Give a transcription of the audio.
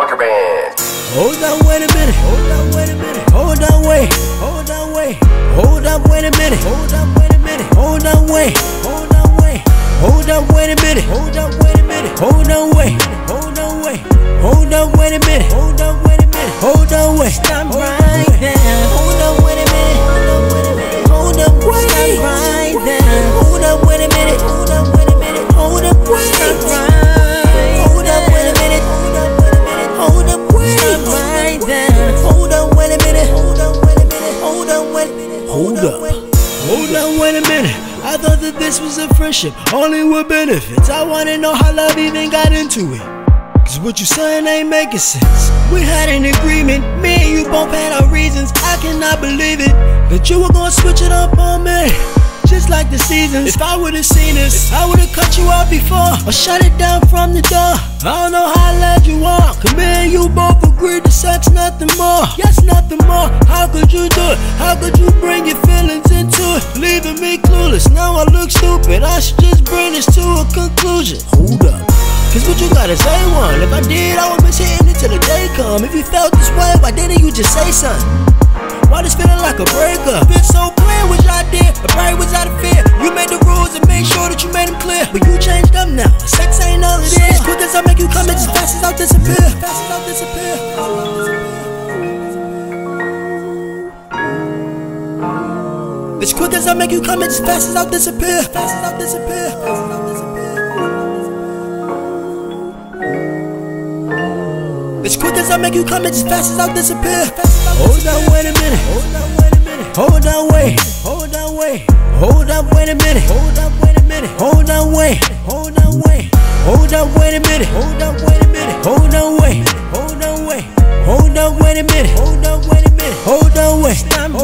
contraband. Hold up, wait a minute. Hold up, wait a minute. Hold up, wait. Hold up, wait. Hold up, wait a minute. Hold up, wait a minute. Hold up, wait. Hold up, wait. Hold up, wait a minute. Hold up, wait a minute. Hold up, wait. Hold up, wait. Hold up, wait a minute. Hold up, wait a minute. I thought that this was a friendship, only with benefits. I wanna know how love even got into it. Cause what you saying ain't making sense. We had an agreement, me and you both had our reasons. I cannot believe it that you were gonna switch it up on me. Just like the seasons. If I would've seen this, I would've cut you off before or shut it down from the door. I don't know how I led you on. Cause me and you both to sex, nothing more. Yes, nothing more. How could you do it? How could you bring your feelings into it? Leaving me clueless. Now I look stupid. I should just bring this to a conclusion. Hold up. Cause what you gotta say one If I did, I would miss hitting it till the day come If you felt this way, why didn't you just say something? Why this feeling like a breakup? It's so clear, which I probably was out of fear. You made the rules and made sure that you made them clear. But you changed them now. Sex ain't all it is. Quick as I make you come, it's as fast as I'll disappear. Fast as I'll disappear. As quick as I make you come, it's as fast as I'll disappear. As disappear. Fast as I'll disappear. As quick as I make you come, it's as fast as I'll disappear. Hold on, wait a minute. A minute. Hold up, wait a minute. Hold on, wait. Hold on, wait. Hold up, wait a minute. Hold up, wait a minute. Hold on, wait. Hold on, wait. Hold up, wait a minute. Hold up, wait a minute. Hold on, wait.